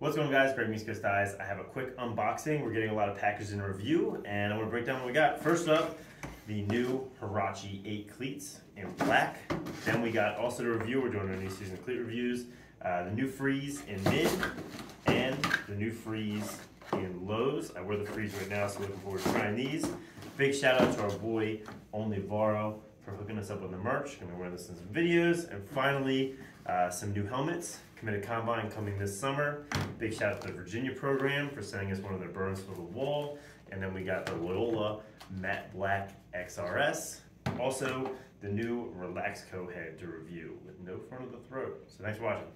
What's going on guys, Greg Coast Eyes. I have a quick unboxing. We're getting a lot of packages in review and I want to break down what we got. First up, the new Huarache 8 cleats in black. Then we got also the review, we're doing our new season cleat reviews. Uh, the new Freeze in mid and the new Freeze in lows. I wear the Freeze right now, so looking forward to trying these. Big shout out to our boy Only Varo for hooking us up with the merch. Gonna be wearing this in some videos. And finally, uh, some new helmets. Committed Combine coming this summer. Big shout out to the Virginia program for sending us one of their burns for the wall. And then we got the Loyola Matte Black XRS. Also, the new Relax Co head to review with no front of the throat. So thanks for watching.